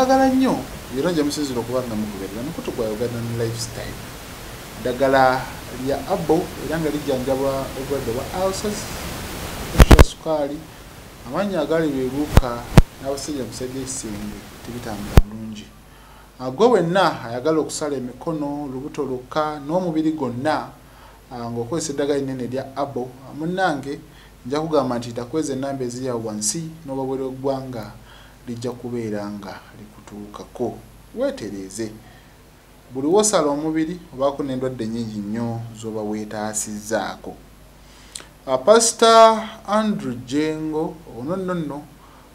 agala nnyo era nja musizira okuba nga mugoberera mukutu gwa uganda lifestyle. Ddagala lya abo era nga lijjanjaba obulwadde bwa alsas esha sukaali amannya agali bebuuka n'abasajja musajja ekisenge tebitambula bulungi. Gwe wenna ayagala okusala emikono lubuto lukka n'omubiri gwonna ng'okozesa eddagala linene erya abo munnange nja kugamba nti takweza enamba eziri awo wansi n'obabwere oggwanga lijja kubeera nga likutuukako. Weetereeze. Buli wosala omubiri obaako n'endwadde nnyingi nnyo zoba weetaasizzaako. Pasita andrew jengo ono nno nno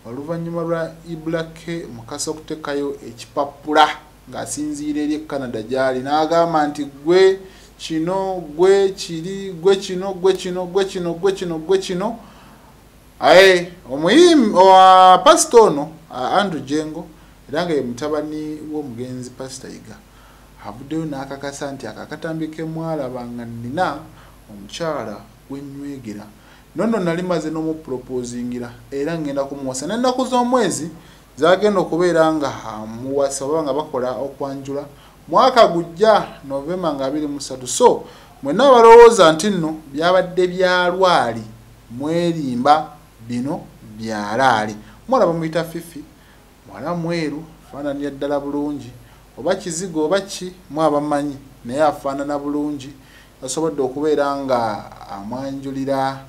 oluvannyuma lwa iblake mukasa okuteekayo ekipapula ng'asinziira eri e canada gy'ali n'agamba nti gwe kino gwe kiri gwe kino gwe kino gwe kino gwe kino gwe kino aye omuyimi pasita ono andrew jengo era nga ye mutabani w'omugenzi pasita yiga avuddeyo n'akakasa nti akakatambi ke mwalaba nga nnina omukyala gwenywegera nono nali maze n'omupropoozingira era ngenda kumuwasa. N'ennaku z'omwezi zagenda okubeera nga amuwasa oba nga bakola okwanjula. Mwaka gujja novemba nga abiri musatu so mwenna balowooza nti nno byabadde byalwali mwerimba bino byalaali mwalaba muyita fifi mwala mweru faananira ddala bulungi. Oba kizigo oba ki mwabamanyi naye afaanana bulungi. Asobodde okubeera nga amwanjulira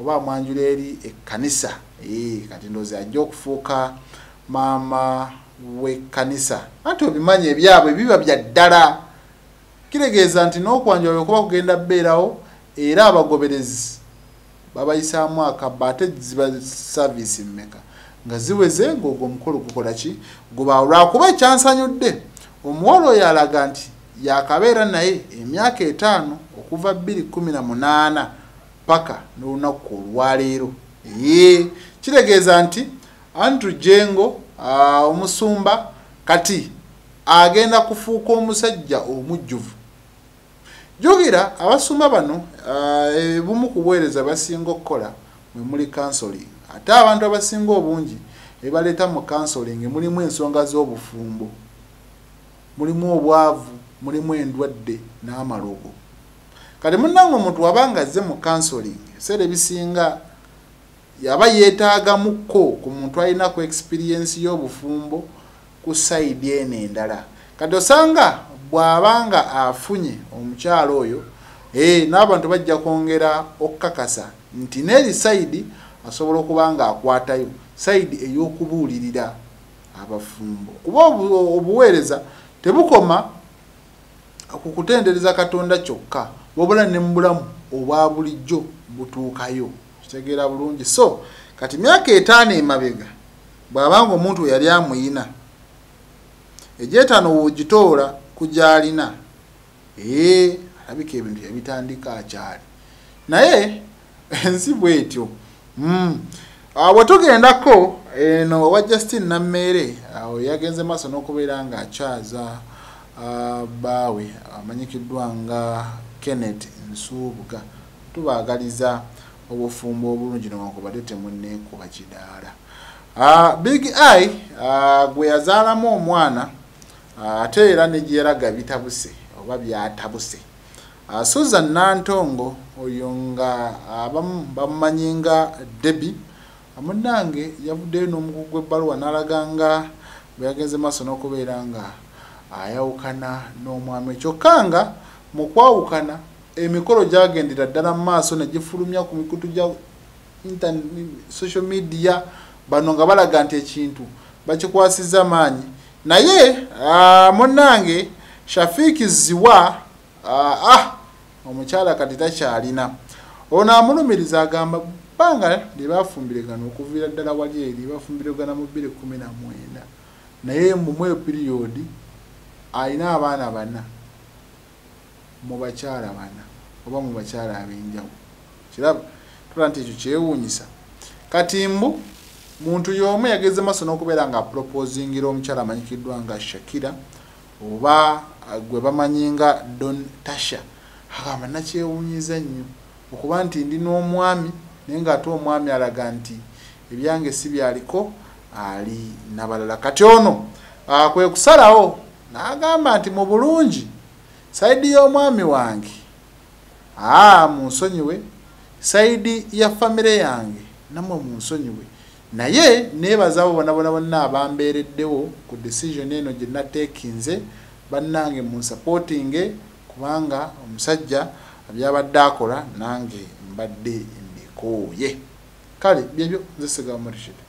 oba amwanjula eri ekkanisa. Kati ndoozi ajja okufuuka maama w'ekkanisa anti obimanyi ebyabwe biba bya ddala. Kitegeeza nti n'okwanjula lwekuba kugenda bbeerawo era abagoberezi babayisaamu akabba ate ziba saaviisi mmeka? Nga ziweze ngaogwo omukolo gukola ki? Guba lwakuba ekyansanyudde omuwala oyo alaga nti yakabeera naye emyaka etaano okuva 218 paka n'olunaku olwaleero. Ee kitegeeza nti andrew jengo omusumba kati agenda kufuuka omusajja omujjuvu jogera abasumba bano ebumu ku buweereza basinga okukola mwe muli kansoling ate abantu abasinga obungi ebaleeta mu kansoling mulimu ensonga z'obufumbo mulimu obwavu mulimu endwadde n'amalogo. Kati munnange omuntu wabanga azze mu kansoling ebiseera ebisinga yaba yeetaagamuko ku muntu alinaku experiensi y'obufumbo ku sayidi eno endala. Kati osanga bw'abanga afunye omukyalo oyo n'abantu bajja kwongera okukakasa nti n'eri sayidi asobola okuba nga akwatayo. Sayidi ey'okubuulirira abafumbo. Kuba obuweereza tebukoma ku kutendereza katonda kyokka wabula ne mu bulamu obwa bulijjo butuukayo. Kitegeera bulungi. So kati myaka etaano emabega bw'abanga omuntu yali amuyina egyetaano woogitoola ku gy'alina ee alabika ebintu yabitandika akyali. Naye ensi bwetyo bwe tugendako eno owa justin nammeere awo yagenze maaso n'okubeera nga akyaza baawe amanyikiddwa nga kenneth nsuubuga. Tubaagaliza obufumbo obulungi newankubadde temunneekuba kidaala. Big i gwe yazaalamu omwana ate era ne gyeraga bitabuse oba byatabuse. Susan nantongo oyo nga abamu bamumanyi nga debi amunange yavuddeyo n'omukugu gw'ebbaluwa n'alaga nga bwe yagenze maaso n'okubeera nga ayawukana n'omwami. Kyokka nga mu kwawukana emikolo gyagendera ddala mu maaso negifulumya ku mikutu gya social media bano nga balaga nti ekintu bakikwasiza maanyi naye munange shafiiki ziwa ah omukyala kati takyalina ono amulumiriza agamba bbanga lyebafumbiragana okuviira ddala wali eri bafumbiragana mu 219 naye mumweyo piriyodi alina abaana bana mu bakyala bana oba mu bakyala ab'enjawulo. Kiraba tola nti ekyo kyewuunyisa. Kati mbu muntu y'omu yageze maaso n'okubeera nga apropoozingira omukyala amanyikiddwa nga shakira oba gwe bamanyi nga don tasha agamba nakyewuunyiza nnyo okuba nti ndi n'omwami naye ng'ate omwami alaga nti ebyange si byaliko ali nabalala. Kati ono uh, kwe kusalawo n'agamba nti mu bulungi saidi y'omwami wange aa munsonyiwe saidi ya famire yange namwe munsonyiwe naye neebaza abo bona bona bonna abambeereddewo ku decision eno gye nateekinze bannange munsapootinge kubanga omusajja byabadde akola nange mbadde mbikooye kale byebyo nze sigaba morishid